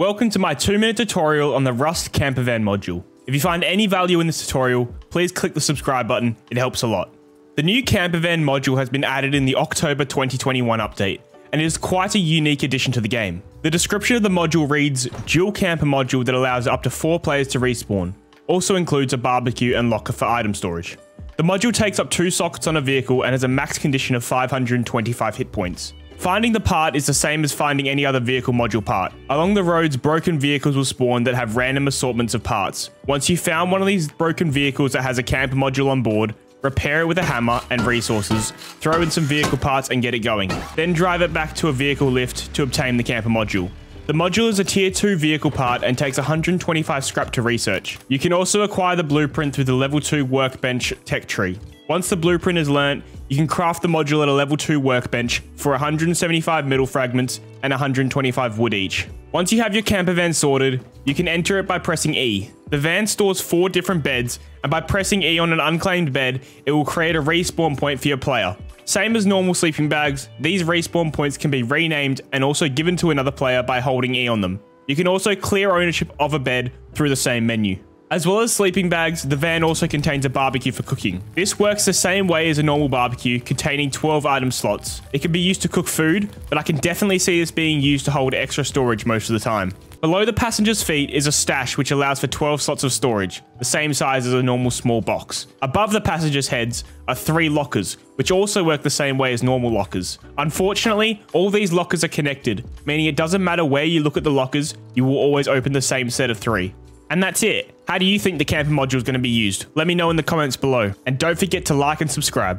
Welcome to my 2 minute tutorial on the Rust camper van module. If you find any value in this tutorial, please click the subscribe button, it helps a lot. The new camper van module has been added in the October 2021 update, and it is quite a unique addition to the game. The description of the module reads, dual camper module that allows up to 4 players to respawn. Also includes a barbecue and locker for item storage. The module takes up 2 sockets on a vehicle and has a max condition of 525 hit points. Finding the part is the same as finding any other vehicle module part. Along the roads, broken vehicles will spawn that have random assortments of parts. Once you've found one of these broken vehicles that has a camper module on board, repair it with a hammer and resources, throw in some vehicle parts and get it going. Then drive it back to a vehicle lift to obtain the camper module. The module is a tier 2 vehicle part and takes 125 scrap to research. You can also acquire the blueprint through the level 2 workbench tech tree. Once the blueprint is learnt, you can craft the module at a level 2 workbench for 175 metal fragments and 125 wood each. Once you have your camper van sorted, you can enter it by pressing E. The van stores 4 different beds, and by pressing E on an unclaimed bed, it will create a respawn point for your player. Same as normal sleeping bags, these respawn points can be renamed and also given to another player by holding E on them. You can also clear ownership of a bed through the same menu. As well as sleeping bags, the van also contains a barbecue for cooking. This works the same way as a normal barbecue, containing 12 item slots. It can be used to cook food, but I can definitely see this being used to hold extra storage most of the time. Below the passenger's feet is a stash which allows for 12 slots of storage, the same size as a normal small box. Above the passengers' heads are three lockers, which also work the same way as normal lockers. Unfortunately, all these lockers are connected, meaning it doesn't matter where you look at the lockers, you will always open the same set of three. And that's it. How do you think the camper module is going to be used? Let me know in the comments below. And don't forget to like and subscribe.